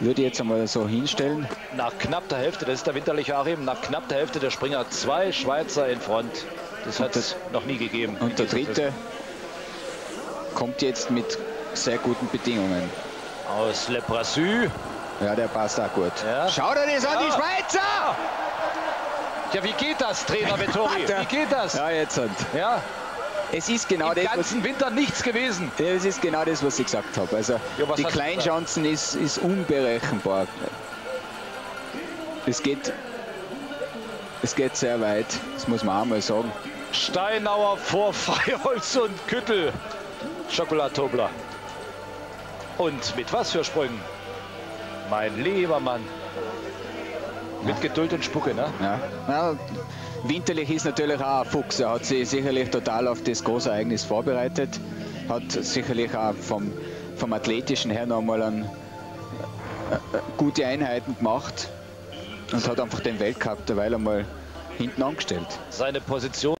Würde ich jetzt einmal so hinstellen. Nach knapp der Hälfte, das ist der winterliche Achim, nach knapp der Hälfte der Springer zwei Schweizer in Front. Das hat es noch nie gegeben. Und der dritte kommt jetzt mit sehr guten Bedingungen. Aus Le Brassu. Ja, der passt auch gut. Ja. Schau dir das an, die Ja. Schweizer! Ja, wie geht das, Trainer Vettori? Wie geht das? Ja, jetzt. Und. Ja, Es ist genau im das, was, ganzen Winter nichts gewesen. ja, es ist genau das, was ich gesagt habe. Also Ja, die Kleinchancen ist, ist unberechenbar. Es geht, es geht sehr weit, das muss man auch mal sagen. Steinauer vor Freiholz und Küttel. Schokolatobler. Und mit was für Sprüngen? Mein lieber Mann. Mit Geduld und Spucke, ne? Ja. Ja, winterlich ist natürlich auch ein Fuchs. Er hat sich sicherlich total auf das Großereignis vorbereitet. Hat sicherlich auch vom, vom Athletischen her noch mal ein, äh, äh, gute Einheiten gemacht und hat einfach den Weltcup derweil einmal hinten angestellt. Seine Position.